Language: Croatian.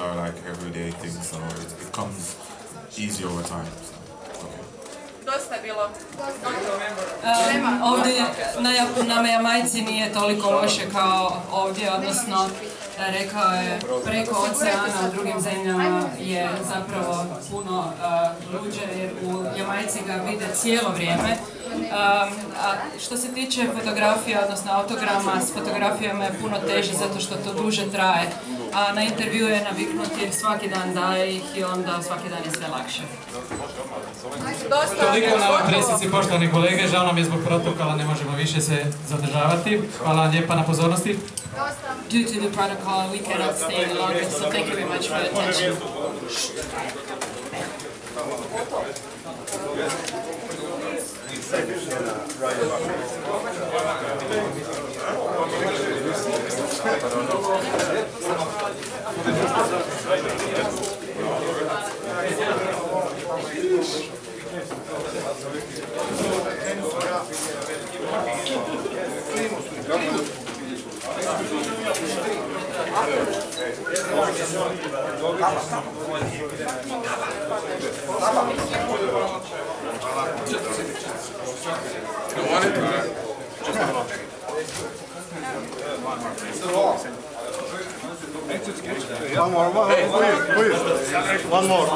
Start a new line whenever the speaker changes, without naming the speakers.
are like everyday things, so it, it comes easy over time.
Dosta je bilo.
Um, ovdje na, Ja- na Jamajci nije toliko loše kao ovdje, odnosno rekao je preko oceana u drugim zemljama je zapravo puno uh, luđe jer u Jamajci ga vide cijelo vrijeme. Um, a što se tiče fotografija, odnosno autograma, s fotografijama je puno teže zato što to duže traje. A na intervju je naviknut jer svaki dan daje ih i onda svaki dan je sve lakše.
Toliko na presici, poštovani kolege, žao nam je zbog protokola, ne možemo više se zadržavati. Hvala vam lijepa na pozornosti.
Due to the protocol, we cannot stay longer, so thank you very much for your attention.
Just a little. One more, one please, please. One more.